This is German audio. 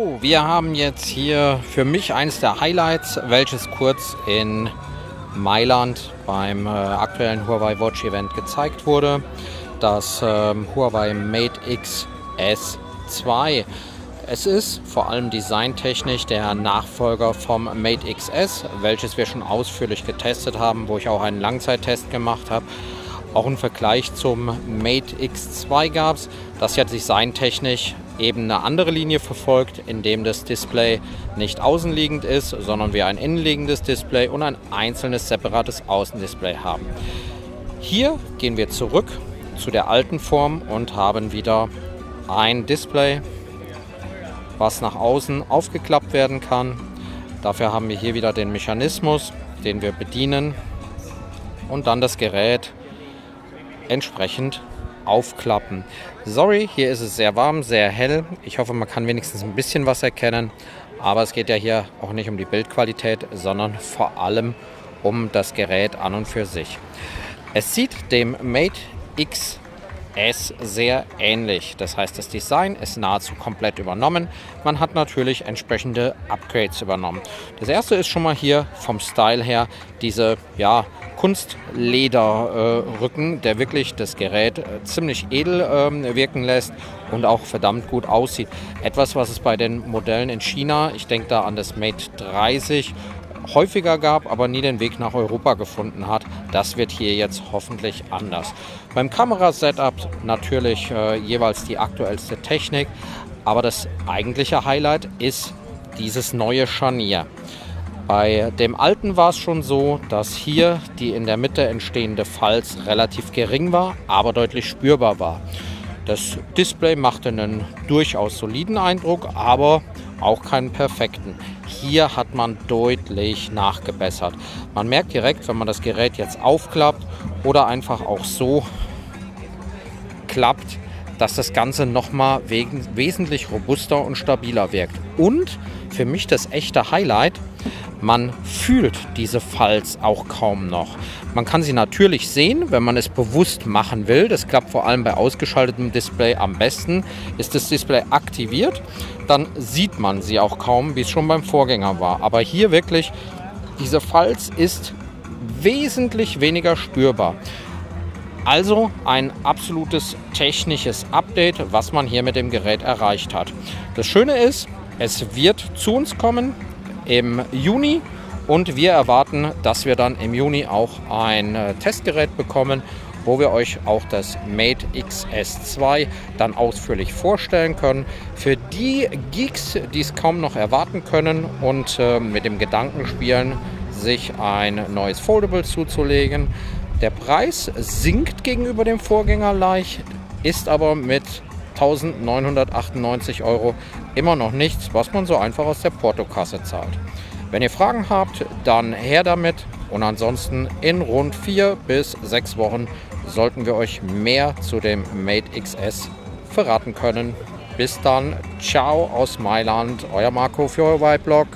Oh, wir haben jetzt hier für mich eines der Highlights, welches kurz in Mailand beim äh, aktuellen Huawei Watch Event gezeigt wurde. Das ähm, Huawei Mate X S2. Es ist vor allem designtechnisch der Nachfolger vom Mate XS, welches wir schon ausführlich getestet haben, wo ich auch einen Langzeittest gemacht habe. Auch ein Vergleich zum Mate X2 gab es, das ja designtechnisch eben eine andere Linie verfolgt, indem das Display nicht außenliegend ist, sondern wir ein innenliegendes Display und ein einzelnes separates Außendisplay haben. Hier gehen wir zurück zu der alten Form und haben wieder ein Display was nach außen aufgeklappt werden kann. Dafür haben wir hier wieder den Mechanismus, den wir bedienen und dann das Gerät entsprechend aufklappen. Sorry, hier ist es sehr warm, sehr hell. Ich hoffe, man kann wenigstens ein bisschen was erkennen. Aber es geht ja hier auch nicht um die Bildqualität, sondern vor allem um das Gerät an und für sich. Es sieht dem Mate X S sehr ähnlich. Das heißt, das Design ist nahezu komplett übernommen. Man hat natürlich entsprechende Upgrades übernommen. Das erste ist schon mal hier vom Style her diese ja, Kunstlederrücken, äh, der wirklich das Gerät äh, ziemlich edel äh, wirken lässt und auch verdammt gut aussieht. Etwas, was es bei den Modellen in China, ich denke da an das Mate 30 häufiger gab, aber nie den Weg nach Europa gefunden hat. Das wird hier jetzt hoffentlich anders. Beim Kamerasetup natürlich äh, jeweils die aktuellste Technik, aber das eigentliche Highlight ist dieses neue Scharnier. Bei dem alten war es schon so, dass hier die in der Mitte entstehende Falz relativ gering war, aber deutlich spürbar war. Das Display machte einen durchaus soliden Eindruck, aber auch keinen perfekten. Hier hat man deutlich nachgebessert. Man merkt direkt, wenn man das Gerät jetzt aufklappt oder einfach auch so klappt, dass das Ganze nochmal wesentlich robuster und stabiler wirkt. Und für mich das echte Highlight, man fühlt diese Falls auch kaum noch. Man kann sie natürlich sehen, wenn man es bewusst machen will. Das klappt vor allem bei ausgeschaltetem Display am besten. Ist das Display aktiviert, dann sieht man sie auch kaum, wie es schon beim Vorgänger war. Aber hier wirklich, diese Falls ist wesentlich weniger spürbar. Also ein absolutes technisches Update, was man hier mit dem Gerät erreicht hat. Das Schöne ist, es wird zu uns kommen im Juni und wir erwarten, dass wir dann im Juni auch ein äh, Testgerät bekommen, wo wir euch auch das Mate XS2 dann ausführlich vorstellen können. Für die Geeks, die es kaum noch erwarten können und äh, mit dem Gedanken spielen, sich ein neues Foldable zuzulegen. Der Preis sinkt gegenüber dem Vorgänger leicht, ist aber mit 1998 Euro immer noch nichts, was man so einfach aus der Portokasse zahlt. Wenn ihr Fragen habt, dann her damit. Und ansonsten in rund vier bis sechs Wochen sollten wir euch mehr zu dem Mate XS verraten können. Bis dann, ciao aus Mailand, euer Marco für euer White Blog.